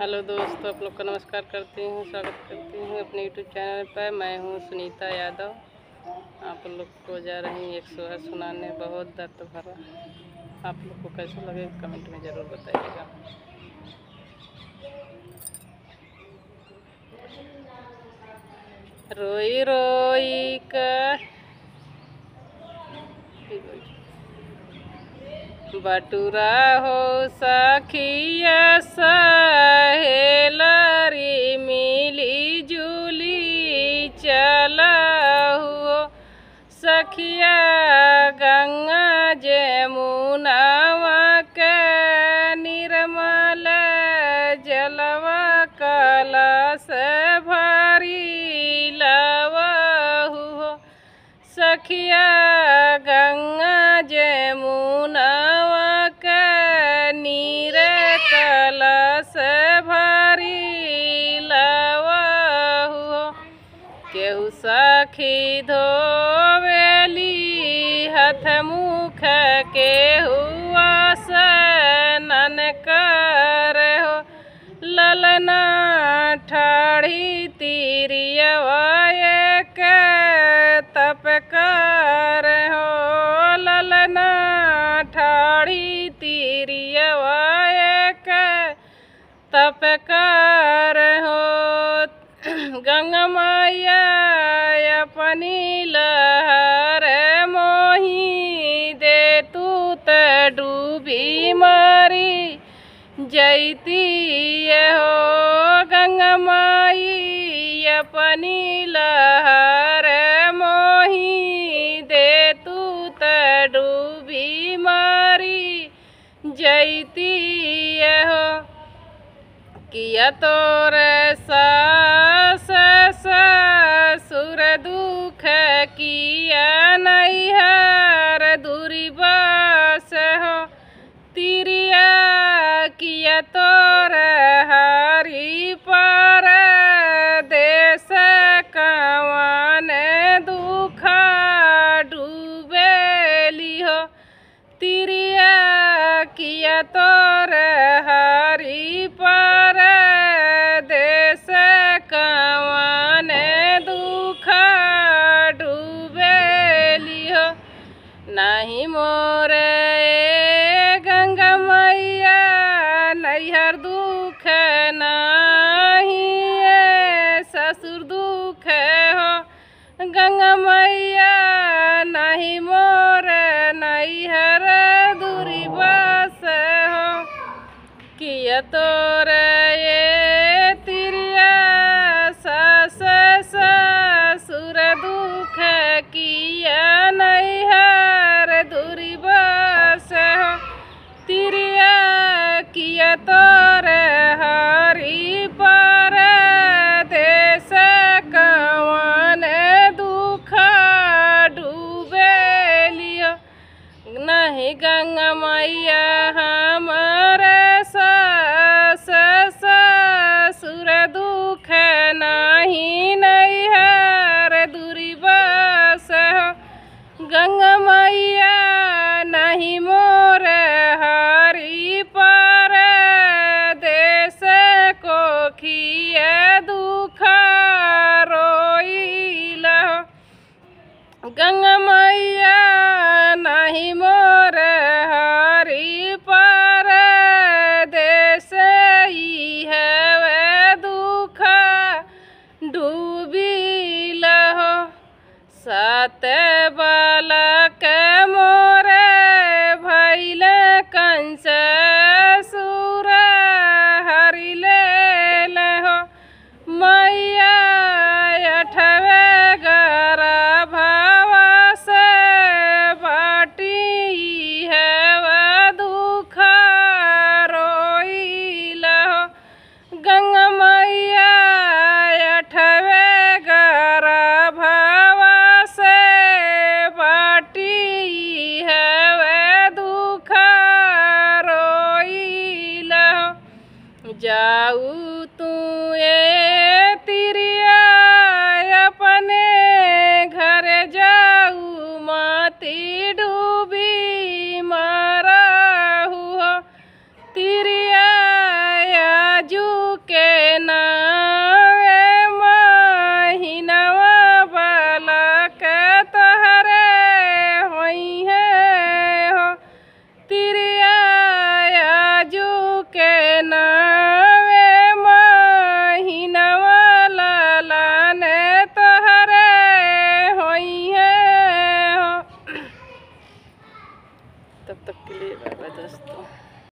Hello दोस्तों, आप लोग का नमस्कार करती हूँ, स्वागत करती हूँ अपने यूट्यूब चैनल पर। मैं हूँ सुनीता यादव। आप लोग को जा रही एक सोहर सुनाने, बहुत दर्द भरा। आप लोग को कैसा लगे कमेंट में ज़रूर बताइएगा। रोई रोई का बटुरा हो सखिया सहेलरी मिली जुली चला हो सखिया गंगा जमुनावा के निर्मल जलवा कलश भरी लवा हो सखिया गंगा जमुनावा सखी धोवेली हथ मुख के हुआ सनन कर हो ललना ठाढ़ी तिरियवा गंगा मैया अपनी लहर मोही दे तू त डूबी मारी। जैती हो गंगा माई अपनी लहर मोही दे तू त डूबी मारी। जैती हो किया तोर सास तोर हरी पर देश कवन दुख डूबेली हो तिरिया किया तोर हरी पर नैहर दुख नहीं ससुर दुख हो। गंगा मैया नहीं, मोर नैहर दूरी बस हो। किया तोर ये तिरिया, सास ससुर दुख किया तोर हरी पर देश दुख डूबेलियो। नहीं गंगा मैया हमर गंगा मैया नहीं मोर हरी पर देश ही है दुख डूबी लहो सत